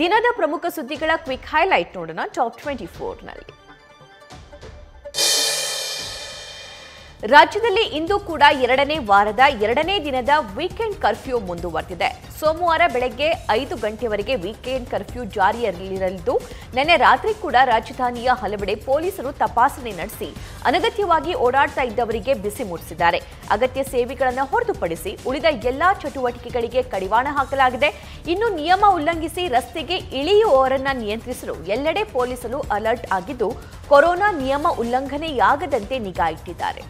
ದಿನದ ಪ್ರಮುಖ ಸುದ್ದಿಗಳ ಕ್ವಿಕ್ ಹೈಲೈಟ್ ನೋಡೋಣ. ಟಾಪ್ ಟ್ವೆಂಟಿ ಫೋರ್ನಲ್ಲಿ ರಾಜ್ಯದಲ್ಲಿ ಇಂದು ಕೂಡ ಎರಡನೇ ವಾರದ ಎರಡನೇ ದಿನದ ವೀಕೆಂಡ್ ಕರ್ಫ್ಯೂ ಮುಂದುವರೆದಿದೆ. ಸೋಮವಾರ ಬೆಳಗ್ಗೆ ಐದು ಗಂಟೆವರೆಗೆ ವೀಕೆಂಡ್ ಕರ್ಫ್ಯೂ ಜಾರಿಯಲ್ಲಿರಲಿದ್ದು, ನಿನ್ನೆ ರಾತ್ರಿ ಕೂಡ ರಾಜಧಾನಿಯ ಹಲವೆಡೆ ಪೊಲೀಸರು ತಪಾಸಣೆ ನಡೆಸಿ ಅನಗತ್ಯವಾಗಿ ಓಡಾಡ್ತಾ ಇದ್ದವರಿಗೆ ಬಿಸಿ ಮೂಡಿಸಿದ್ದಾರೆ. ಅಗತ್ಯ ಸೇವೆಗಳನ್ನು ಹೊರತುಪಡಿಸಿ ಉಳಿದ ಎಲ್ಲಾ ಚಟುವಟಿಕೆಗಳಿಗೆ ಕಡಿವಾಣ ಹಾಕಲಾಗಿದೆ. ಇನ್ನು ನಿಯಮ ಉಲ್ಲಂಘಿಸಿ ರಸ್ತೆಗೆ ಇಳಿಯುವವರನ್ನ ನಿಯಂತ್ರಿಸಲು ಎಲ್ಲೆಡೆ ಪೊಲೀಸರು ಅಲರ್ಟ್ ಆಗಿದ್ದು, ಕೊರೋನಾ ನಿಯಮ ಉಲ್ಲಂಘನೆಯಾಗದಂತೆ ನಿಗಾ ಇಟ್ಟಿದ್ದಾರೆ.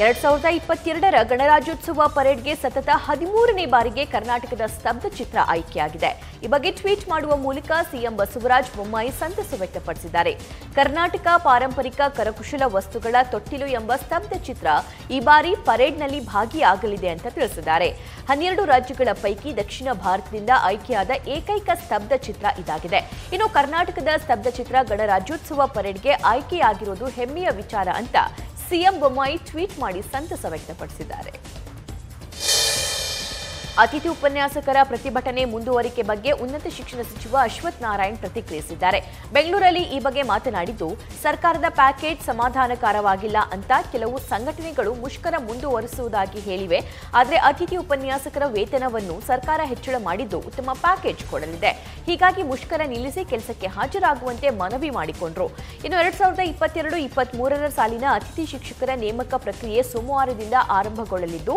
ಎರಡ್ ಸಾವಿರದ ಇಪ್ಪತ್ತೆರಡರ ಗಣರಾಜ್ಯೋತ್ಸವ ಪರೇಡ್ಗೆ ಸತತ ಹದಿಮೂರನೇ ಬಾರಿಗೆ ಕರ್ನಾಟಕದ ಸ್ತಬ್ಧ ಚಿತ್ರ ಆಯ್ಕೆಯಾಗಿದೆ. ಈ ಬಗ್ಗೆ ಟ್ವೀಟ್ ಮಾಡುವ ಮೂಲಕ ಸಿಎಂ ಬಸವರಾಜ ಬೊಮ್ಮಾಯಿ ಸಂತಸ ವ್ಯಕ್ತಪಡಿಸಿದ್ದಾರೆ. ಕರ್ನಾಟಕ ಪಾರಂಪರಿಕ ಕರಕುಶಲ ವಸ್ತುಗಳ ತೊಟ್ಟಿಲು ಎಂಬ ಸ್ತಬ್ಧ ಚಿತ್ರ ಈ ಬಾರಿ ಪರೇಡ್ನಲ್ಲಿ ಭಾಗಿಯಾಗಲಿದೆ ಅಂತ ತಿಳಿಸಿದ್ದಾರೆ. ಹನ್ನೆರಡು ರಾಜ್ಯಗಳ ಪೈಕಿ ದಕ್ಷಿಣ ಭಾರತದಿಂದ ಆಯ್ಕೆಯಾದ ಏಕೈಕ ಸ್ತಬ್ಧ ಚಿತ್ರ ಇದಾಗಿದೆ. ಇನ್ನು ಕರ್ನಾಟಕದ ಸ್ತಬ್ಧ ಚಿತ್ರ ಗಣರಾಜ್ಯೋತ್ಸವ ಪರೇಡ್ಗೆ ಆಯ್ಕೆಯಾಗಿರೋದು ಹೆಮ್ಮೆಯ ವಿಚಾರ ಅಂತ ಸಿಎಂ ಬೊಮ್ಮಾಯಿ ಟ್ವೀಟ್ ಮಾಡಿ ಸಂತಸ ವ್ಯಕ್ತಪಡಿಸಿದ್ದಾರೆ. ಅತಿಥಿ ಉಪನ್ಯಾಸಕರ ಪ್ರತಿಭಟನೆ ಮುಂದುವರಿಕೆ ಬಗ್ಗೆ ಉನ್ನತ ಶಿಕ್ಷಣ ಸಚಿವ ಅಶ್ವಥ್ ನಾರಾಯಣ್ ಪ್ರತಿಕ್ರಿಯಿಸಿದ್ದಾರೆ. ಬೆಂಗಳೂರಲ್ಲಿ ಈ ಬಗ್ಗೆ ಮಾತನಾಡಿದ್ದು, ಸರ್ಕಾರದ ಪ್ಯಾಕೇಜ್ ಸಮಾಧಾನಕಾರವಾಗಿಲ್ಲ ಅಂತ ಕೆಲವು ಸಂಘಟನೆಗಳು ಮುಷ್ಕರ ಮುಂದುವರಿಸುವುದಾಗಿ ಹೇಳಿವೆ. ಆದರೆ ಅತಿಥಿ ಉಪನ್ಯಾಸಕರ ವೇತನವನ್ನು ಸರ್ಕಾರ ಹೆಚ್ಚಳ ಮಾಡಿದ್ದು ಉತ್ತಮ ಪ್ಯಾಕೇಜ್ ಕೊಡಲಿದೆ. ಹೀಗಾಗಿ ಮುಷ್ಕರ ನಿಲ್ಲಿಸಿ ಕೆಲಸಕ್ಕೆ ಹಾಜರಾಗುವಂತೆ ಮನವಿ ಮಾಡಿಕೊಂಡರು. ಇನ್ನು ಎರಡ್ ಸಾವಿರದ ಇಪ್ಪತ್ತೆರಡು ಇಪ್ಪತ್ತ್ ಮೂರರ ಸಾಲಿನ ಅತಿಥಿ ಶಿಕ್ಷಕರ ನೇಮಕ ಪ್ರಕ್ರಿಯೆ ಸೋಮವಾರದಿಂದ ಆರಂಭಗೊಳ್ಳಲಿದ್ದು,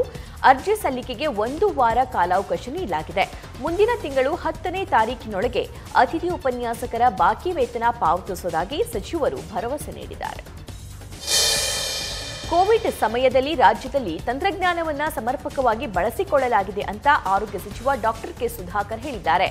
ಅರ್ಜಿ ಸಲ್ಲಿಕೆಗೆ ಒಂದು ವಾರ ಕಾಲಾವಕಾಶ ನೀಡಲಾಗಿದೆ ಮುಂದಿನ ತಿಂಗಳು ಹತ್ತನೇ ತಾರೀಕಿನೊಳಗೆ ಅತಿಥಿ ಉಪನ್ಯಾಸಕರ ಬಾಕಿ ವೇತನ ಪಾವತಿಸುವುದಾಗಿ ಸಚಿವರು ಭರವಸೆ ನೀಡಿದ್ದಾರೆ. ಕೋವಿಡ್ ಸಮಯದಲ್ಲಿ ರಾಜ್ಯದಲ್ಲಿ ತಂತ್ರಜ್ಞಾನವನ್ನ ಸಮರ್ಪಕವಾಗಿ ಬಳಸಿಕೊಳ್ಳಲಾಗಿದೆ ಅಂತ ಆರೋಗ್ಯ ಸಚಿವ ಡಾಕ್ಟರ್ ಕೆ ಸುಧಾಕರ್ ಹೇಳಿದ್ದಾರೆ.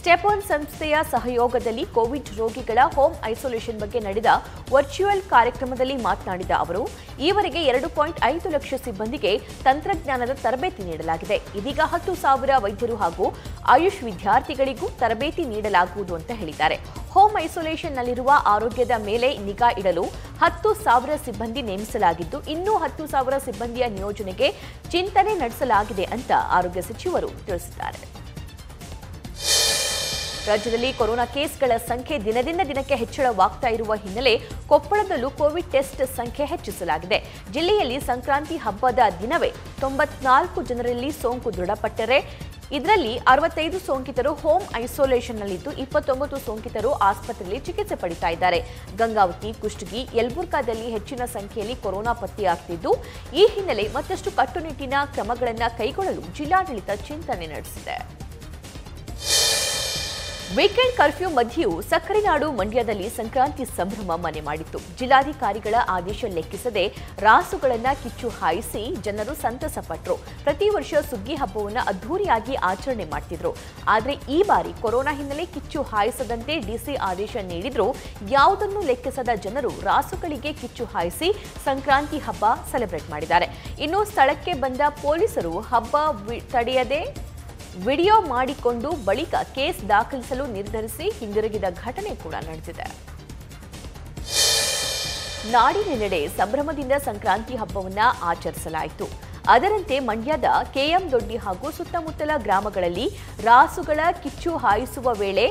ಸ್ಟೆಪಾನ್ ಸಂಸ್ಥೆಯ ಸಹಯೋಗದಲ್ಲಿ ಕೋವಿಡ್ ರೋಗಿಗಳ ಹೋಮ್ ಐಸೋಲೇಷನ್ ಬಗ್ಗೆ ನಡೆದ ವರ್ಚುವಲ್ ಕಾರ್ಯಕ್ರಮದಲ್ಲಿ ಮಾತನಾಡಿದ ಅವರು, ಈವರೆಗೆ ಎರಡು ಪಾಯಿಂಟ್ ಐದು ಲಕ್ಷ ಸಿಬ್ಬಂದಿಗೆ ತಂತ್ರಜ್ಞಾನದ ತರಬೇತಿ ನೀಡಲಾಗಿದೆ. ಇದೀಗ ಹತ್ತು ಸಾವಿರ ವೈದ್ಯರು ಹಾಗೂ ಆಯುಷ್ ವಿದ್ಯಾರ್ಥಿಗಳಿಗೂ ತರಬೇತಿ ನೀಡಲಾಗುವುದು ಅಂತ ಹೇಳಿದ್ದಾರೆ. ಹೋಮ್ ಐಸೋಲೇಷನ್ನಲ್ಲಿರುವ ಆರೋಗ್ಯದ ಮೇಲೆ ನಿಗಾ ಇಡಲು ಹತ್ತು ಸಾವಿರ ಸಿಬ್ಬಂದಿ ನೇಮಿಸಲಾಗಿದ್ದು, ಇನ್ನೂ ಹತ್ತು ಸಾವಿರ ಸಿಬ್ಬಂದಿಯ ನಿಯೋಜನೆಗೆ ಚಿಂತನೆ ನಡೆಸಲಾಗಿದೆ ಅಂತ ಆರೋಗ್ಯ ಸಚಿವರು ತಿಳಿಸಿದ್ದಾರೆ. ರಾಜ್ಯದಲ್ಲಿ ಕೊರೋನಾ ಕೇಸ್ಗಳ ಸಂಖ್ಯೆ ದಿನದಿಂದ ದಿನಕ್ಕೆ ಹೆಚ್ಚಳವಾಗ್ತಾ ಇರುವ ಹಿನ್ನೆಲೆ ಕೊಪ್ಪಳದಲ್ಲೂ ಕೋವಿಡ್ ಟೆಸ್ಟ್ ಸಂಖ್ಯೆ ಹೆಚ್ಚಿಸಲಾಗಿದೆ. ಜಿಲ್ಲೆಯಲ್ಲಿ ಸಂಕ್ರಾಂತಿ ಹಬ್ಬದ ದಿನವೇ ತೊಂಬತ್ನಾಲ್ಕು ಜನರಲ್ಲಿ ಸೋಂಕು ದೃಢಪಟ್ಟರೆ, ಇದರಲ್ಲಿ ಅರವತ್ತೈದು ಸೋಂಕಿತರು ಹೋಮ್ ಐಸೋಲೇಷನ್ನಲ್ಲಿದ್ದು ಇಪ್ಪತ್ತೊಂಬತ್ತು ಸೋಂಕಿತರು ಆಸ್ಪತ್ರೆಯಲ್ಲಿ ಚಿಕಿತ್ಸೆ ಪಡಿತಾ ಇದ್ದಾರೆ. ಗಂಗಾವತಿ, ಕುಷ್ಟಗಿ, ಯಲಬುರ್ಗಾದಲ್ಲಿ ಹೆಚ್ಚಿನ ಸಂಖ್ಯೆಯಲ್ಲಿ ಕೊರೋನಾ ಪತ್ತೆಯಾಗ್ತಿದ್ದು ಈ ಹಿನ್ನೆಲೆ ಮತ್ತಷ್ಟು ಕಟ್ಟುನಿಟ್ಟಿನ ಕ್ರಮಗಳನ್ನು ಕೈಗೊಳ್ಳಲು ಜಿಲ್ಲಾಡಳಿತ ಚಿಂತನೆ ನಡೆಸಿದೆ. ವೀಕೆಂಡ್ ಕರ್ಫ್ಯೂ ಮಧ್ಯೆಯೂ ಸಕ್ಕರೆ ನಾಡು ಮಂಡ್ಯದಲ್ಲಿ ಸಂಕ್ರಾಂತಿ ಸಂಭ್ರಮ ಮನೆ ಮಾಡಿತ್ತು. ಜಿಲ್ಲಾಧಿಕಾರಿಗಳ ಆದೇಶ ಲೆಕ್ಕಿಸದೆ ರಾಸುಗಳನ್ನ ಕಿಚ್ಚು ಹಾಯಿಸಿ ಜನರು ಸಂತಸಪಟ್ಟರು ಪ್ರತಿ ವರ್ಷ ಸುಗ್ಗಿ ಹಬ್ಬವನ್ನು ಅದ್ದೂರಿಯಾಗಿ ಆಚರಣೆ ಮಾಡ್ತಿದ್ರು. ಆದರೆ ಈ ಬಾರಿ ಕೊರೋನಾ ಹಿನ್ನೆಲೆ ಕಿಚ್ಚು ಹಾಯಿಸದಂತೆ ಡಿಸಿ ಆದೇಶ ನೀಡಿದ್ರೂ. ಯಾವುದನ್ನು ಲೆಕ್ಕಿಸದ ಜನರು ರಾಸುಗಳಿಗೆ ಕಿಚ್ಚು ಹಾಯಿಸಿ ಸಂಕ್ರಾಂತಿ ಹಬ್ಬ ಸೆಲೆಬ್ರೇಟ್ ಮಾಡಿದ್ದಾರೆ. ಇನ್ನು ಸ್ಥಳಕ್ಕೆ ಬಂದ ಪೊಲೀಸರು ಹಬ್ಬ ತಡೆಯದೆ ವಿಡಿಯೋ ಮಾಡಿಕೊಂಡು ಬಳಿಕ ಕೇಸ್ ದಾಖಲಿಸಲು ನಿರ್ಧರಿಸಿ ಹಿಂದಿರುಗಿದ ಘಟನೆ ಕೂಡ ನಡೆದಿದೆ. ನಾಡಿನೆಲ್ಲೆಡೆ ಸಂಭ್ರಮದಿಂದ ಸಂಕ್ರಾಂತಿ ಹಬ್ಬವನ್ನ ಆಚರಿಸಲಾಯಿತು. ಅದರಂತೆ ಮಂಡ್ಯದ ಕೆಎಂ ದೊಡ್ಡಿ ಹಾಗೂ ಸುತ್ತಮುತ್ತಲ ಗ್ರಾಮಗಳಲ್ಲಿ ರಾಸುಗಳ ಕಿಚ್ಚು ಹಾಯಿಸುವ ವೇಳೆ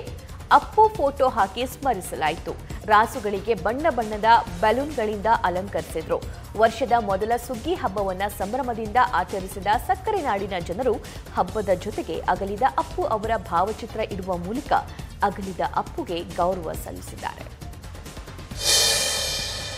ಅಪ್ಪು ಫೋಟೋ ಹಾಕಿ ಸ್ಮರಿಸಲಾಯಿತು. ರಾಸುಗಳಿಗೆ ಬಣ್ಣ ಬಣ್ಣದ ಬಲೂನ್ಗಳಿಂದ ಅಲಂಕರಿಸಿದ್ರು. ವರ್ಷದ ಮೊದಲ ಸುಗ್ಗಿ ಹಬ್ಬವನ್ನ ಸಂಭ್ರಮದಿಂದ ಆಚರಿಸಿದ ಸಕ್ಕರೆ ನಾಡಿನ ಜನರು ಹಬ್ಬದ ಜೊತೆಗೆ ಅಗಲಿದ ಅಪ್ಪು ಅವರ ಭಾವಚಿತ್ರ ಇಡುವ ಮೂಲಕ ಅಗಲಿದ ಅಪ್ಪುಗೆ ಗೌರವ ಸಲ್ಲಿಸಿದ್ದಾರೆ.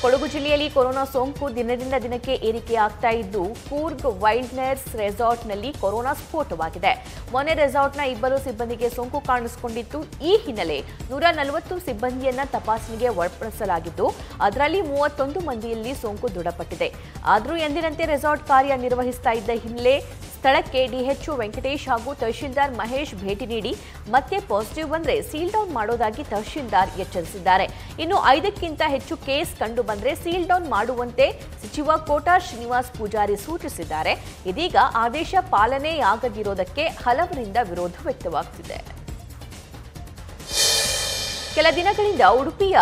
ಕೊಡಗು ಜಿಲ್ಲೆಯಲ್ಲಿ ಕೊರೋನಾ ಸೋಂಕು ದಿನದಿಂದ ದಿನಕ್ಕೆ ಏರಿಕೆಯಾಗ್ತಾ ಇದ್ದು, ಕೂರ್ಗ್ ವೈಲ್ಡ್ನೆಸ್ ರೆಸಾರ್ಟ್ನಲ್ಲಿ ಕೊರೋನಾ ಸ್ಫೋಟವಾಗಿದೆ. ಮೊನ್ನೆ ರೆಸಾರ್ಟ್ನ ಇಬ್ಬರು ಸಿಬ್ಬಂದಿಗೆ ಸೋಂಕು ಕಾಣಿಸಿಕೊಂಡಿತ್ತು. ಈ ಹಿನ್ನೆಲೆ ನೂರ ನಲವತ್ತು ಸಿಬ್ಬಂದಿಯನ್ನ ತಪಾಸಣೆಗೆ ಒಳಪಡಿಸಲಾಗಿದ್ದು, ಅದರಲ್ಲಿ ಮೂವತ್ತೊಂದು ಮಂದಿಯಲ್ಲಿ ಸೋಂಕು ದೃಢಪಟ್ಟಿದೆ. ಆದರೂ ಎಂದಿನಂತೆ ರೆಸಾರ್ಟ್ ಕಾರ್ಯ ನಿರ್ವಹಿಸ್ತಾ ಇದ್ದ ಹಿನ್ನೆಲೆ ಸ್ಥಳಕ್ಕೆ ಡಿಎಚ್ಒ ವೆಂಕಟೇಶ್ ಹಾಗೂ ತಹಶೀಲ್ದಾರ್ ಮಹೇಶ್ ಭೇಟಿ ನೀಡಿ ಮತ್ತೆ ಪಾಸಿಟಿವ್ ಬಂದರೆ ಸೀಲ್ ಡೌನ್ ಮಾಡೋದಾಗಿ ತಹಶೀಲ್ದಾರ್ ಎಚ್ಚರಿಸಿದ್ದಾರೆ. ಇನ್ನು ಐದಕ್ಕಿಂತ ಹೆಚ್ಚು ಕೇಸ್ ಕಂಡು ಬಂದರೆ ಸೀಲ್ ಡೌನ್ ಮಾಡುವಂತೆ ಸಚಿವ ಕೋಟಾ ಶ್ರೀನಿವಾಸ್ ಪೂಜಾರಿ ಸೂಚಿಸಿದ್ದಾರೆ. ಇದೀಗ ಆದೇಶ ಪಾಲನೆಯಾಗದಿರೋದಕ್ಕೆ ಹಲವರಿಂದ ವಿರೋಧ ವ್ಯಕ್ತವಾಗ್ತಿದೆ. ಕೆಲ ದಿನಗಳಿಂದ ಉಡುಪಿಯ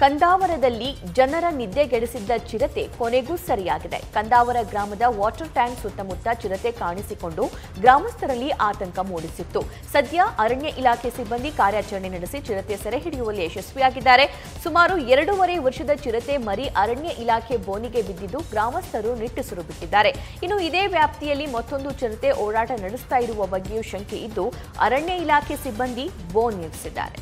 ಕಂದಾವರದಲ್ಲಿ ಜನರ ನಿದ್ದೆಗೆಡಿಸಿದ್ದ ಚಿರತೆ ಕೊನೆಗೂ ಸರಿಯಾಗಿದೆ. ಕಂದಾವರ ಗ್ರಾಮದ ವಾಟರ್ ಟ್ಯಾಂಕ್ ಸುತ್ತಮುತ್ತ ಚಿರತೆ ಕಾಣಿಸಿಕೊಂಡು ಗ್ರಾಮಸ್ಥರಲ್ಲಿ ಆತಂಕ ಮೂಡಿಸಿತ್ತು. ಸದ್ಯ ಅರಣ್ಯ ಇಲಾಖೆ ಸಿಬ್ಬಂದಿ ಕಾರ್ಯಾಚರಣೆ ನಡೆಸಿ ಚಿರತೆ ಸೆರೆ ಹಿಡಿಯುವಲ್ಲಿ ಯಶಸ್ವಿಯಾಗಿದ್ದಾರೆ. ಸುಮಾರು ಎರಡೂವರೆ ವರ್ಷದ ಚಿರತೆ ಮರಿ ಅರಣ್ಯ ಇಲಾಖೆ ಬೋನಿಗೆ ಬಿದ್ದಿದ್ದು ಗ್ರಾಮಸ್ಥರು ನಿಟ್ಟುಸಿರು ಬಿಟ್ಟಿದ್ದಾರೆ ಇನ್ನು ಇದೇ ವ್ಯಾಪ್ತಿಯಲ್ಲಿ ಮತ್ತೊಂದು ಚಿರತೆ ಓಡಾಟ ನಡೆಸ್ತಾ ಇರುವ ಬಗ್ಗೆಯೂ ಶಂಕೆ ಇದ್ದು ಅರಣ್ಯ ಇಲಾಖೆ ಸಿಬ್ಬಂದಿ ಬೋನ್ ನಿಲ್ಲಿಸಿದ್ದಾರೆ.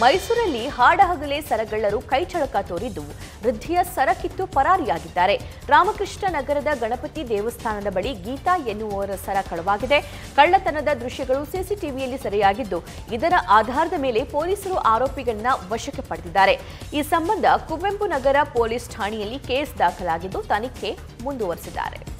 ಮೈಸೂರಲ್ಲಿ ಹಾಡಹಗಲೇ ಸರಗಳ್ಳರು ಕೈಚಳಕ ತೋರಿದ್ದು ವೃದ್ಧಿಯ ಸರಕಿತ್ತು ಪರಾರಿಯಾಗಿದ್ದಾರೆ. ರಾಮಕೃಷ್ಣ ನಗರದ ಗಣಪತಿ ದೇವಸ್ಥಾನದ ಬಳಿ ಗೀತಾ ಎನ್ನುವವರ ಸರ ಕಳವಾಗಿದೆ. ಕಳ್ಳತನದ ದೃಶ್ಯಗಳು ಸಿಸಿಟಿವಿಯಲ್ಲಿ ಸೆರೆಯಾಗಿದ್ದು, ಇದರ ಆಧಾರದ ಮೇಲೆ ಪೊಲೀಸರು ಆರೋಪಿಗಳನ್ನ ವಶಕ್ಕೆ ಪಡೆದಿದ್ದಾರೆ. ಈ ಸಂಬಂಧ ಕುವೆಂಪು ನಗರ ಪೊಲೀಸ್ ಠಾಣೆಯಲ್ಲಿ ಕೇಸ್ ದಾಖಲಾಗಿದ್ದು, ತನಿಖೆ ಮುಂದುವರೆಸಿದ್ದಾರೆ.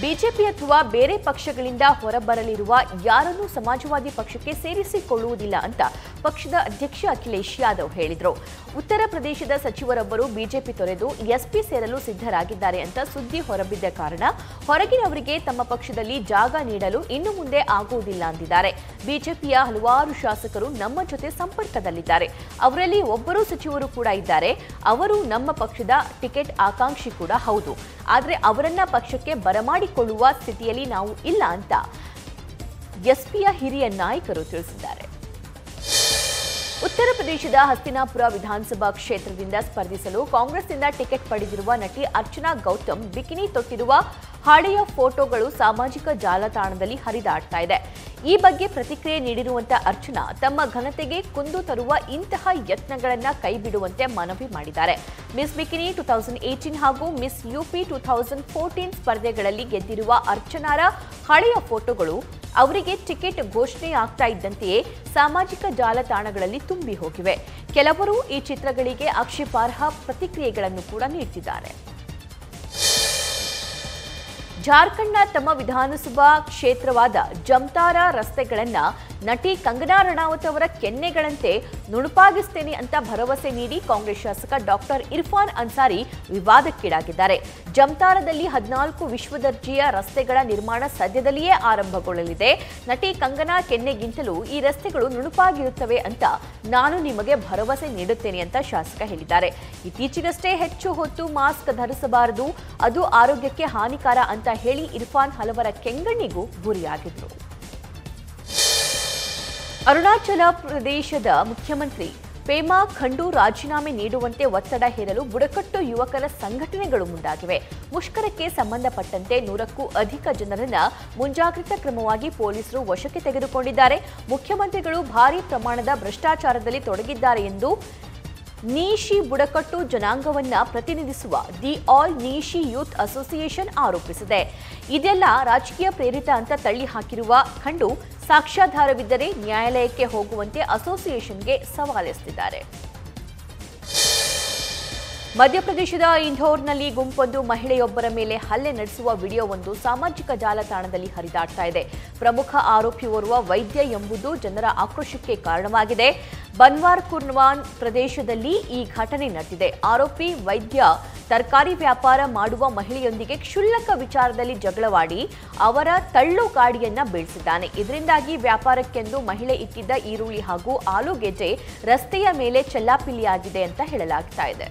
ಬಿಜೆಪಿ ಅಥವಾ ಬೇರೆ ಪಕ್ಷಗಳಿಂದ ಹೊರಬರಲಿರುವ ಯಾರನ್ನೂ ಸಮಾಜವಾದಿ ಪಕ್ಷಕ್ಕೆ ಸೇರಿಸಿಕೊಳ್ಳುವುದಿಲ್ಲ ಅಂತ ಪಕ್ಷದ ಅಧ್ಯಕ್ಷ ಅಖಿಲೇಶ್ ಯಾದವ್ ಹೇಳಿದರು. ಉತ್ತರ ಪ್ರದೇಶದ ಸಚಿವರೊಬ್ಬರು ಬಿಜೆಪಿ ತೊರೆದು ಎಸ್ಪಿ ಸೇರಲು ಸಿದ್ಧರಾಗಿದ್ದಾರೆ ಅಂತ ಸುದ್ದಿ ಹೊರಬಿದ್ದ ಕಾರಣ ಹೊರಗಿನವರಿಗೆ ತಮ್ಮ ಪಕ್ಷದಲ್ಲಿ ಜಾಗ ನೀಡಲು ಇನ್ನು ಮುಂದೆ ಆಗುವುದಿಲ್ಲ ಅಂದಿದ್ದಾರೆ. ಬಿಜೆಪಿಯ ಹಲವಾರು ಶಾಸಕರು ನಮ್ಮ ಜೊತೆ ಸಂಪರ್ಕದಲ್ಲಿದ್ದಾರೆ. ಅವರಲ್ಲಿ ಒಬ್ಬರು ಸಚಿವರು ಕೂಡ ಇದ್ದಾರೆ. ಅವರು ನಮ್ಮ ಪಕ್ಷದ ಟಿಕೆಟ್ ಆಕಾಂಕ್ಷಿ ಕೂಡ ಹೌದು. ಆದರೆ ಅವರನ್ನ ಪಕ್ಷಕ್ಕೆ ಬರಮಾಡಿಕೊಳ್ಳುವ ಸ್ಥಿತಿಯಲ್ಲಿ ನಾವು ಇಲ್ಲ ಅಂತ ಎಸ್ಪಿಯ ಹಿರಿಯ ನಾಯಕರು ತಿಳಿಸಿದ್ದಾರೆ. ಉತ್ತರ ಪ್ರದೇಶದ ಹಸ್ತಿನಾಪುರ ವಿಧಾನಸಭಾ ಕ್ಷೇತ್ರದಿಂದ ಸ್ಪರ್ಧಿಸಲು ಕಾಂಗ್ರೆಸ್ನಿಂದ ಟಿಕೆಟ್ ಪಡೆದಿರುವ ನಟಿ ಅರ್ಚನಾ ಗೌತಮ್ ಬಿಕಿನಿ ತೊಟ್ಟಿರುವ ಹಳೆಯ ಫೋಟೋಗಳು ಸಾಮಾಜಿಕ ಜಾಲತಾಣದಲ್ಲಿ ಹರಿದಾಡ್ತಾ ಇದೆ. ಈ ಬಗ್ಗೆ ಪ್ರತಿಕ್ರಿಯೆ ನೀಡಿರುವಂತಹ ಅರ್ಚನಾ ತಮ್ಮ ಘನತೆಗೆ ಕುಂದು ತರುವ ಇಂತಹ ಯತ್ನಗಳನ್ನು ಕೈಬಿಡುವಂತೆ ಮನವಿ ಮಾಡಿದ್ದಾರೆ. Miss bikini two thousand eighteen ಹಾಗೂ miss UP two thousand fourteen ಸ್ಪರ್ಧೆಗಳಲ್ಲಿ ಗೆದ್ದಿರುವ ಅರ್ಚನಾರ ಹಳೆಯ ಫೋಟೋಗಳು ಅವರಿಗೆ ಟಿಕೆಟ್ ಘೋಷಣೆ ಆಗ್ತಾ ಇದ್ದಂತೆಯೇ ಸಾಮಾಜಿಕ ಜಾಲತಾಣಗಳಲ್ಲಿ ತುಂಬಿ ಹೋಗಿವೆ. ಕೆಲವರು ಈ ಚಿತ್ರಗಳಿಗೆ ಆಕ್ಷೇಪಾರ್ಹ ಪ್ರತಿಕ್ರಿಯೆಗಳನ್ನು ಕೂಡ ನೀಡ್ತಿದ್ದಾರೆ. ಜಾರ್ಖಂಡ್ನ ತಮ್ಮ ವಿಧಾನಸಭಾ ಕ್ಷೇತ್ರವಾದ ಜಮ್ತಾರಾ ರಸ್ತೆಗಳನ್ನ ನಟಿ ಕಂಗನಾ ರಣಾವತ್ ಅವರ ಕೆನ್ನೆಗಳಂತೆ ನುಣುಪಾಗಿಸ್ತೇನೆ ಅಂತ ಭರವಸೆ ನೀಡಿ ಕಾಂಗ್ರೆಸ್ ಶಾಸಕ ಡಾಕ್ಟರ್ ಇರ್ಫಾನ್ ಅನ್ಸಾರಿ ವಿವಾದಕ್ಕೀಡಾಗಿದ್ದಾರೆ. ಜಮ್ತಾರದಲ್ಲಿ ಹದಿನಾಲ್ಕು ವಿಶ್ವದರ್ಜೆಯ ರಸ್ತೆಗಳ ನಿರ್ಮಾಣ ಸದ್ಯದಲ್ಲಿಯೇ ಆರಂಭಗೊಳ್ಳಲಿದೆ. ನಟಿ ಕಂಗನಾ ಕೆನ್ನೆಗಿಂತಲೂ ಈ ರಸ್ತೆಗಳು ನುಣುಪಾಗಿರುತ್ತವೆ ಅಂತ ನಾನು ನಿಮಗೆ ಭರವಸೆ ನೀಡುತ್ತೇನೆ ಅಂತ ಶಾಸಕ ಹೇಳಿದ್ದಾರೆ. ಇತ್ತೀಚೆಗಷ್ಟೇ ಹೆಚ್ಚು ಹೊತ್ತು ಮಾಸ್ಕ್ ಧರಿಸಬಾರದು, ಅದು ಆರೋಗ್ಯಕ್ಕೆ ಹಾನಿಕಾರ ಅಂತ ಹೇಳಿ ಇರ್ಫಾನ್ ಹಲವರ ಕೆಂಗಣ್ಣಿಗೂ ಗುರಿಯಾಗಿದ್ರು. ಅರುಣಾಚಲ ಪ್ರದೇಶದ ಮುಖ್ಯಮಂತ್ರಿ ಪೇಮಾ ಖಂಡು ರಾಜೀನಾಮೆ ನೀಡುವಂತೆ ಒತ್ತಡ ಹೇರಲು ಬುಡಕಟ್ಟು ಯುವಕರ ಸಂಘಟನೆಗಳು ಮುಂದಾಗಿವೆ. ಮುಷ್ಕರಕ್ಕೆ ಸಂಬಂಧಪಟ್ಟಂತೆ ನೂರಕ್ಕೂ ಅಧಿಕ ಜನರನ್ನ ಮುಂಜಾಗ್ರತಾ ಕ್ರಮವಾಗಿ ಪೊಲೀಸರು ವಶಕ್ಕೆ ತೆಗೆದುಕೊಂಡಿದ್ದಾರೆ. ಮುಖ್ಯಮಂತ್ರಿಗಳು ಭಾರೀ ಪ್ರಮಾಣದ ಭ್ರಷ್ಟಾಚಾರದಲ್ಲಿ ತೊಡಗಿದ್ದಾರೆ ಎಂದು ನೀಶಿ ಬುಡಕಟ್ಟು ಜನಾಂಗವನ್ನ ಪ್ರತಿನಿಧಿಸುವ the all Nyishi youth association ಆರೋಪಿಸಿದೆ. ಇದೆಲ್ಲ ರಾಜಕೀಯ ಪ್ರೇರಿತ ಅಂತ ತಳ್ಳಿ ಹಾಕಿರುವ ಖಂಡು ಸಾಕ್ಷ್ಯಾಧಾರವಿದ್ದರೆ ನ್ಯಾಯಾಲಯಕ್ಕೆ ಹೋಗುವಂತೆ ಅಸೋಸಿಯೇಷನ್ಗೆ ಸವಾಲೆಸೆದಿದ್ದಾರೆ. ಮಧ್ಯಪ್ರದೇಶದ ಇಂಧೋರ್ನಲ್ಲಿ ಗುಂಪೊಂದು ಮಹಿಳೆಯೊಬ್ಬರ ಮೇಲೆ ಹಲ್ಲೆ ನಡೆಸುವ ವಿಡಿಯೋವೊಂದು ಸಾಮಾಜಿಕ ಜಾಲತಾಣದಲ್ಲಿ ಹರಿದಾಡ್ತಾ ಇದೆ. ಪ್ರಮುಖ ಆರೋಪಿಯೋರ್ವ ವೈದ್ಯ ಎಂಬುದು ಜನರ ಆಕ್ರೋಶಕ್ಕೆ ಕಾರಣವಾಗಿದೆ. ಬನ್ವಾರ್ ಕುರ್ವಾನ್ ಪ್ರದೇಶದಲ್ಲಿ ಈ ಘಟನೆ ನಡೆದಿದೆ. ಆರೋಪಿ ವೈದ್ಯ ತರಕಾರಿ ವ್ಯಾಪಾರ ಮಾಡುವ ಮಹಿಳೆಯೊಂದಿಗೆ ಕ್ಷುಲ್ಲಕ ವಿಚಾರದಲ್ಲಿ ಜಗಳವಾಡಿ ಅವರ ತಳ್ಳು ಗಾಡಿಯನ್ನ ಬೀಳಿಸಿದ್ದಾನೆ. ಇದರಿಂದಾಗಿ ವ್ಯಾಪಾರಕ್ಕೆಂದು ಮಹಿಳೆ ಇಟ್ಟಿದ್ದ ಈರುಳ್ಳಿ ಹಾಗೂ ಆಲೂಗೆಡ್ಡೆ ರಸ್ತೆಯ ಮೇಲೆ ಚೆಲ್ಲಾಪಿಲ್ಲಿಯಾಗಿದೆ ಅಂತ ಹೇಳಲಾಗ್ತಾ ಇದೆ.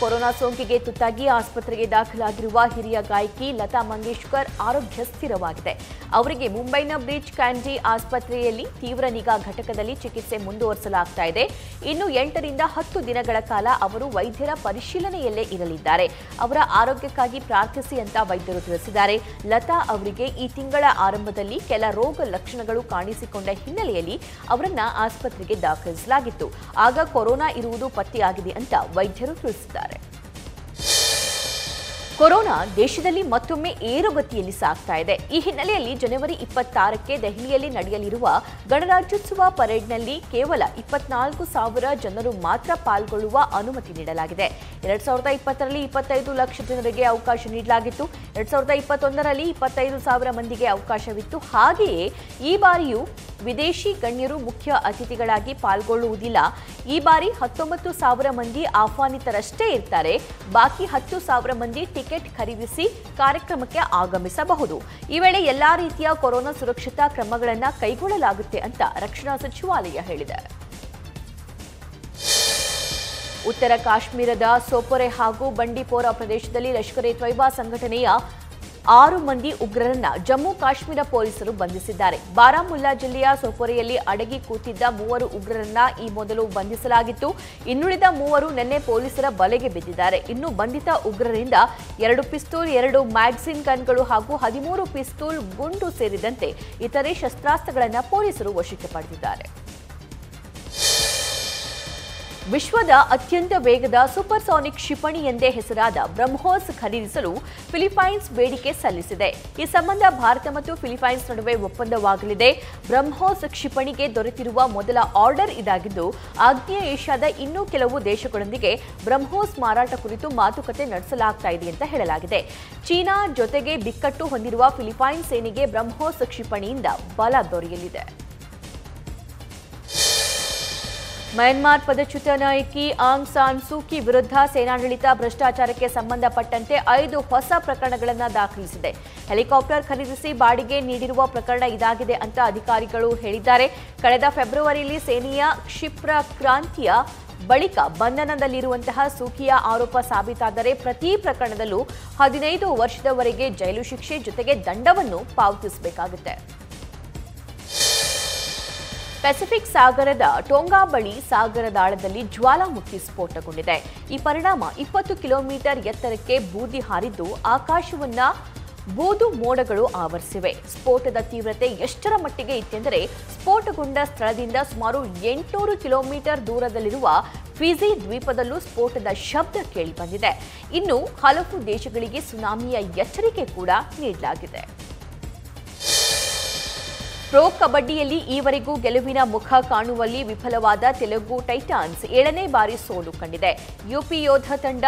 ಕೊರೋನಾ ಸೋಂಕಿಗೆ ತುತ್ತಾಗಿ ಆಸ್ಪತ್ರೆಗೆ ದಾಖಲಾಗಿರುವ ಹಿರಿಯ ಗಾಯಕಿ ಲತಾ ಮಂಗೇಶ್ಕರ್ ಆರೋಗ್ಯ ಸ್ಥಿರವಾಗಿದೆ. ಅವರಿಗೆ ಮುಂಬೈನ ಬ್ರಿಡ್ಜ್ ಕ್ಯಾಂಡಿ ಆಸ್ಪತ್ರೆಯಲ್ಲಿ ತೀವ್ರ ನಿಗಾ ಘಟಕದಲ್ಲಿ ಚಿಕಿತ್ಸೆ ಮುಂದುವರಿಸಲಾಗ್ತಾ ಇದೆ. ಇನ್ನು ಎಂಟರಿಂದ ಹತ್ತು ದಿನಗಳ ಕಾಲ ಅವರು ವೈದ್ಯರ ಪರಿಶೀಲನೆಯಲ್ಲೇ ಇರಲಿದ್ದಾರೆ. ಅವರ ಆರೋಗ್ಯಕ್ಕಾಗಿ ಪ್ರಾರ್ಥಿಸಿ ಅಂತ ವೈದ್ಯರು ತಿಳಿಸಿದ್ದಾರೆ. ಲತಾ ಅವರಿಗೆ ಈ ತಿಂಗಳ ಆರಂಭದಲ್ಲಿ ಕೆಲ ರೋಗ ಲಕ್ಷಣಗಳು ಕಾಣಿಸಿಕೊಂಡ ಹಿನ್ನೆಲೆಯಲ್ಲಿ ಅವರನ್ನ ಆಸ್ಪತ್ರೆಗೆ ದಾಖಲಿಸಲಾಗಿತ್ತು. ಆಗ ಕೊರೋನಾ ಇರುವುದು ಪತ್ತೆಯಾಗಿದೆ ಅಂತ ವೈದ್ಯರು ತಿಳಿಸಿದ್ದಾರೆ. ಕೊರೋನಾ ದೇಶದಲ್ಲಿ ಮತ್ತೊಮ್ಮೆ ಏರುಗತಿಯಲ್ಲಿ ಸಾಗ್ತಾ ಇದೆ. ಈ ಹಿನ್ನೆಲೆಯಲ್ಲಿ ಜನವರಿ ಇಪ್ಪತ್ತಾರಕ್ಕೆ ದೆಹಲಿಯಲ್ಲಿ ನಡೆಯಲಿರುವ ಗಣರಾಜ್ಯೋತ್ಸವ ಪರೇಡ್ನಲ್ಲಿ ಕೇವಲ ಇಪ್ಪತ್ನಾಲ್ಕು ಸಾವಿರ ಜನರು ಮಾತ್ರ ಪಾಲ್ಗೊಳ್ಳುವ ಅನುಮತಿ ನೀಡಲಾಗಿದೆ. ಎರಡ್ ಸಾವಿರದ ಇಪ್ಪತ್ತರಲ್ಲಿ ಇಪ್ಪತ್ತೈದು ಲಕ್ಷ ಜನರಿಗೆ ಅವಕಾಶ ನೀಡಲಾಗಿತ್ತು. ಎರಡ್ ಸಾವಿರದ ಇಪ್ಪತ್ತೊಂದರಲ್ಲಿ ಇಪ್ಪತ್ತೈದು ಸಾವಿರ ಮಂದಿಗೆ ಅವಕಾಶವಿತ್ತು. ಹಾಗೆಯೇ ಈ ಬಾರಿಯೂ ವಿದೇಶಿ ಗಣ್ಯರು ಮುಖ್ಯ ಅತಿಥಿಗಳಾಗಿ ಪಾಲ್ಗೊಳ್ಳುವುದಿಲ್ಲ. ಈ ಬಾರಿ ಹತ್ತೊಂಬತ್ತು ಸಾವಿರ ಮಂದಿ ಆಹ್ವಾನಿತರಷ್ಟೇ ಇರ್ತಾರೆ. ಬಾಕಿ ಹತ್ತು ಸಾವಿರ ಮಂದಿ ಟಿಕೆಟ್ ಖರೀದಿಸಿ ಕಾರ್ಯಕ್ರಮಕ್ಕೆ ಆಗಮಿಸಬಹುದು. ಈ ವೇಳೆ ಎಲ್ಲಾ ರೀತಿಯ ಕೊರೋನಾ ಸುರಕ್ಷತಾ ಕ್ರಮಗಳನ್ನು ಕೈಗೊಳ್ಳಲಾಗುತ್ತೆ ಅಂತ ರಕ್ಷಣಾ ಸಚಿವಾಲಯ ಹೇಳಿದೆ. ಉತ್ತರ ಕಾಶ್ಮೀರದ ಸೋಪೊರೆ ಹಾಗೂ ಬಂಡಿಪೋರಾ ಪ್ರದೇಶದಲ್ಲಿ ಲಷ್ಕರ್ ಎ ತೊಯ್ಬಾ ಸಂಘಟನೆಯ ಆರು ಮಂದಿ ಉಗ್ರರನ್ನ ಜಮ್ಮು ಕಾಶ್ಮೀರ ಪೊಲೀಸರು ಬಂಧಿಸಿದ್ದಾರೆ. ಬಾರಾಮುಲ್ಲಾ ಜಿಲ್ಲೆಯ ಸೊಫೊರೆಯಲ್ಲಿ ಅಡಗಿ ಕೂತಿದ್ದ ಮೂವರು ಉಗ್ರರನ್ನ ಈ ಮೊದಲು ಬಂಧಿಸಲಾಗಿತ್ತು. ಇನ್ನುಳಿದ ಮೂವರು ನಿನ್ನೆ ಪೊಲೀಸರ ಬಲೆಗೆ ಬಿದ್ದಿದ್ದಾರೆ. ಇನ್ನು ಬಂಧಿತ ಉಗ್ರರಿಂದ ಎರಡು ಪಿಸ್ತೂಲ್, ಎರಡು ಮ್ಯಾಗ್ಸಿನ್ ಗನ್ಗಳು ಹಾಗೂ ಹದಿಮೂರು ಪಿಸ್ತೂಲ್ ಗುಂಡು ಸೇರಿದಂತೆ ಇತರೆ ಶಸ್ತ್ರಾಸ್ತ್ರಗಳನ್ನು ಪೊಲೀಸರು ವಶಕ್ಕೆ ಪಡೆದಿದ್ದಾರೆ. ವಿಶ್ವದ ಅತ್ಯಂತ ವೇಗದ ಸೂಪರ್ಸಾನಿಕ್ ಕ್ಷಿಪಣಿ ಎಂದೇ ಹೆಸರಾದ ಬ್ರಹ್ಮೋಸ್ ಖರೀದಿಸಲು ಫಿಲಿಪೈನ್ಸ್ ಬೇಡಿಕೆ ಸಲ್ಲಿಸಿದೆ. ಈ ಸಂಬಂಧ ಭಾರತ ಮತ್ತು ಫಿಲಿಪೈನ್ಸ್ ನಡುವೆ ಒಪ್ಪಂದವಾಗಲಿದೆ. ಬ್ರಹ್ಮೋಸ್ ಕ್ಷಿಪಣಿಗೆ ದೊರೆತಿರುವ ಮೊದಲ ಆರ್ಡರ್ ಇದಾಗಿದ್ದು, ಆಗ್ನೇಯ ಏಷ್ಯಾದ ಇನ್ನೂ ಕೆಲವು ದೇಶಗಳೊಂದಿಗೆ ಬ್ರಹ್ಮೋಸ್ ಮಾರಾಟ ಕುರಿತು ಮಾತುಕತೆ ನಡೆಸಲಾಗ್ತಾ ಇದೆ ಅಂತ ಹೇಳಲಾಗಿದೆ. ಚೀನಾ ಜೊತೆಗೆ ಬಿಕ್ಕಟ್ಟು ಹೊಂದಿರುವ ಫಿಲಿಪೈನ್ಸ್ ಸೇನೆಗೆ ಬ್ರಹ್ಮೋಸ್ ಕ್ಷಿಪಣಿಯಿಂದ ಬಲ ದೊರೆಯಲಿದೆ. ಮಯನ್ಮಾರ್ ಪದಚ್ಯುತ ನಾಯಕಿ ಆಂಗ್ ಸಾನ್ ಸೂಕಿ ವಿರುದ್ಧ ಸೇನಾಡಳಿತ ಭ್ರಷ್ಟಾಚಾರಕ್ಕೆ ಸಂಬಂಧಪಟ್ಟಂತೆ ಐದು ಹೊಸ ಪ್ರಕರಣಗಳನ್ನು ದಾಖಲಿಸಿದೆ. ಹೆಲಿಕಾಪ್ಟರ್ ಖರೀದಿಸಿ ಬಾಡಿಗೆ ನೀಡಿರುವ ಪ್ರಕರಣ ಇದಾಗಿದೆ ಅಂತ ಅಧಿಕಾರಿಗಳು ಹೇಳಿದ್ದಾರೆ. ಕಳೆದ ಫೆಬ್ರವರಿಯಲ್ಲಿ ಸೇನೆಯ ಕ್ಷಿಪ್ರ ಕ್ರಾಂತಿಯ ಬಳಿಕ ಬಂಧನದಲ್ಲಿರುವಂತಹ ಸೂಕಿಯ ಆರೋಪ ಸಾಬೀತಾದರೆ ಪ್ರತಿ ಪ್ರಕರಣದಲ್ಲೂ ಹದಿನೈದು ವರ್ಷದವರೆಗೆ ಜೈಲು ಶಿಕ್ಷೆ ಜೊತೆಗೆ ದಂಡವನ್ನು ಪಾವತಿಸಬೇಕಾಗುತ್ತೆ. ಪೆಸಿಫಿಕ್ ಸಾಗರದ ಟೋಂಗಾ ಬಳಿ ಸಾಗರದಾಳದಲ್ಲಿ ಜ್ವಾಲಾಮುಖಿ ಸ್ಫೋಟಗೊಂಡಿದೆ. ಈ ಪರಿಣಾಮ ಇಪ್ಪತ್ತು ಕಿಲೋಮೀಟರ್ ಎತ್ತರಕ್ಕೆ ಬೂದಿ ಹಾರಿದ್ದು ಆಕಾಶವನ್ನ ಬೂದು ಮೋಡಗಳು ಆವರಿಸಿವೆ. ಸ್ಫೋಟದ ತೀವ್ರತೆ ಎಷ್ಟರ ಮಟ್ಟಿಗೆ ಇತ್ತೆಂದರೆ ಸ್ಫೋಟಗೊಂಡ ಸ್ಥಳದಿಂದ ಸುಮಾರು ಎಂಟುನೂರು ಕಿಲೋಮೀಟರ್ ದೂರದಲ್ಲಿರುವ ಫಿಜಿ ದ್ವೀಪದಲ್ಲೂ ಸ್ಫೋಟದ ಶಬ್ದ ಕೇಳಿಬಂದಿದೆ. ಇನ್ನು ಹಲವು ದೇಶಗಳಿಗೆ ಸುನಾಮಿಯ ಎಚ್ಚರಿಕೆ ಕೂಡ ನೀಡಲಾಗಿದೆ. ಪ್ರೊ ಕಬಡ್ಡಿಯಲ್ಲಿ ಈವರೆಗೂ ಗೆಲುವಿನ ಮುಖ ಕಾಣುವಲ್ಲಿ ವಿಫಲವಾದ ತೆಲುಗು ಟೈಟಾನ್ಸ್ ಏಳನೇ ಬಾರಿ ಸೋಲು ಕಂಡಿದೆ. ಯುಪಿ ಯೋಧ ತಂಡ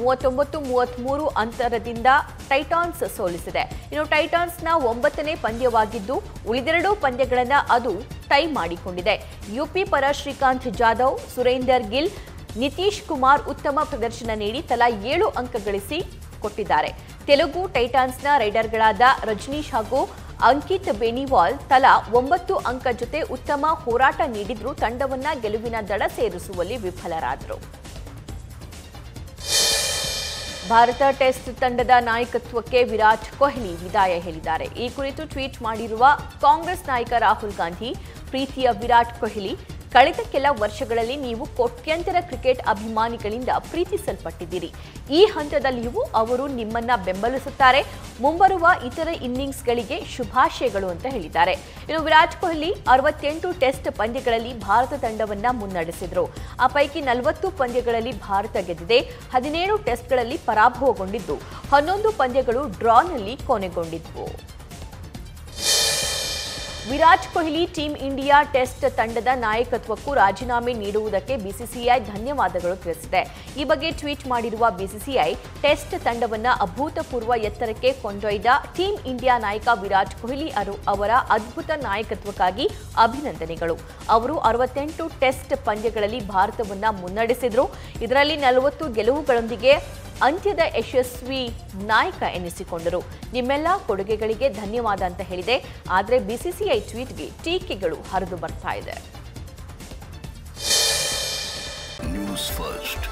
ಮೂವತ್ತೊಂಬತ್ತು ಮೂವತ್ಮೂರು ಅಂತರದಿಂದ ಟೈಟಾನ್ಸ್ ಸೋಲಿಸಿದೆ. ಇನ್ನು ಟೈಟಾನ್ಸ್ನ ಒಂಬತ್ತನೇ ಪಂದ್ಯವಾಗಿದ್ದು, ಉಳಿದೆರಡೂ ಪಂದ್ಯಗಳನ್ನು ಅದು ಟೈ ಮಾಡಿಕೊಂಡಿದೆ. ಯುಪಿ ಪರ ಶ್ರೀಕಾಂತ್ ಜಾಧವ್, ಸುರೇಂದರ್ ಗಿಲ್, ನಿತೀಶ್ ಕುಮಾರ್ ಉತ್ತಮ ಪ್ರದರ್ಶನ ನೀಡಿ ತಲಾ ಏಳು ಅಂಕ ಗಳಿಸಿ ಕೊಟ್ಟಿದ್ದಾರೆ. ತೆಲುಗು ಟೈಟಾನ್ಸ್ನ ರೈಡರ್ಗಳಾದ ರಜನೀಶ್ ಹಾಗೂ ಅಂಕಿತ್ ಬೇನಿವಾಲ್ ತಲಾ ಒಂಬತ್ತು ಅಂಕ ಜೊತೆ ಉತ್ತಮ ಹೋರಾಟ ನೀಡಿದ್ರೂ ತಂಡವನ್ನ ಗೆಲುವಿನ ದಡ ಸೇರಿಸುವಲ್ಲಿ ವಿಫಲರಾದರು. ಭಾರತ ಟೆಸ್ಟ್ ತಂಡದ ನಾಯಕತ್ವಕ್ಕೆ ವಿರಾಟ್ ಕೊಹ್ಲಿ ವಿದಾಯ ಹೇಳಿದ್ದಾರೆ. ಈ ಕುರಿತು ಟ್ವೀಟ್ ಮಾಡಿರುವ ಕಾಂಗ್ರೆಸ್ ನಾಯಕ ರಾಹುಲ್ ಗಾಂಧಿ, ಪ್ರೀತಿಯ ವಿರಾಟ್ ಕೊಹ್ಲಿ ಕಳೆದ ಕೆಲ ವರ್ಷಗಳಲ್ಲಿ ನೀವು ಕೋಟ್ಯಂತರ ಕ್ರಿಕೆಟ್ ಅಭಿಮಾನಿಗಳಿಂದ ಪ್ರೀತಿಸಲ್ಪಟ್ಟಿದ್ದೀರಿ. ಈ ಹಂತದಲ್ಲಿಯೂ ಅವರು ನಿಮ್ಮನ್ನ ಬೆಂಬಲಿಸುತ್ತಾರೆ. ಮುಂಬರುವ ಇತರ ಇನ್ನಿಂಗ್ಸ್ಗಳಿಗೆ ಶುಭಾಶಯಗಳು ಅಂತ ಹೇಳಿದ್ದಾರೆ. ಇನ್ನು ವಿರಾಟ್ ಕೊಹ್ಲಿ ಅರವತ್ತೆಂಟು ಟೆಸ್ಟ್ ಪಂದ್ಯಗಳಲ್ಲಿ ಭಾರತ ತಂಡವನ್ನ ಮುನ್ನಡೆಸಿದ್ರು. ಆ ಪೈಕಿ ನಲವತ್ತು ಪಂದ್ಯಗಳಲ್ಲಿ ಭಾರತ ಗೆದ್ದಿದೆ. ಹದಿನೇಳು ಟೆಸ್ಟ್ಗಳಲ್ಲಿ ಪರಾಭವಗೊಂಡಿದ್ದು. ಹನ್ನೊಂದು ಪಂದ್ಯಗಳು ಡ್ರಾನಲ್ಲಿ ಕೊನೆಗೊಂಡಿದ್ವು. Virat Kohli team India test ತಂಡದ ನಾಯಕತ್ವಕ್ಕೂ ರಾಜೀನಾಮೆ ನೀಡುವುದಕ್ಕೆ ಬಿಸಿಸಿಐ ಧನ್ಯವಾದಗಳು ತಿಳಿಸಿದೆ. ಈ ಬಗ್ಗೆ ಟ್ವೀಟ್ ಮಾಡಿರುವ ಬಿಸಿಸಿಐ, ಟೆಸ್ಟ್ ತಂಡವನ್ನು ಅಭೂತಪೂರ್ವ ಎತ್ತರಕ್ಕೆ ಕೊಂಡೊಯ್ದ ಟೀಂ ಇಂಡಿಯಾ ನಾಯಕ ವಿರಾಟ್ ಕೊಹ್ಲಿ ಅವರು ಅದ್ಭುತ ನಾಯಕತ್ವಕ್ಕಾಗಿ ಅಭಿನಂದನೆಗಳು. ಅವರು ಅರವತ್ತೆಂಟು ಟೆಸ್ಟ್ ಪಂದ್ಯಗಳಲ್ಲಿ ಭಾರತವನ್ನು ಮುನ್ನಡೆಸಿದ್ರು. ಇದರಲ್ಲಿ ನಲವತ್ತು ಗೆಲುವುಗಳೊಂದಿಗೆ ಅಂತ್ಯದ ಯಶಸ್ವಿ ನಾಯಕ ಎನಿಸಿಕೊಂಡರು. ನಿಮ್ಮೆಲ್ಲ ಕೊಡುಗೆಗಳಿಗೆ ಧನ್ಯವಾದ ಅಂತ ಹೇಳಿದೆ. ಆದರೆ ಬಿಸಿಸಿಐ ಟ್ವೀಟ್ಗೆ ಟೀಕೆಗಳು ಹರಿದು ಬರ್ತಾ ಇದೆ. ಫಸ್ಟ್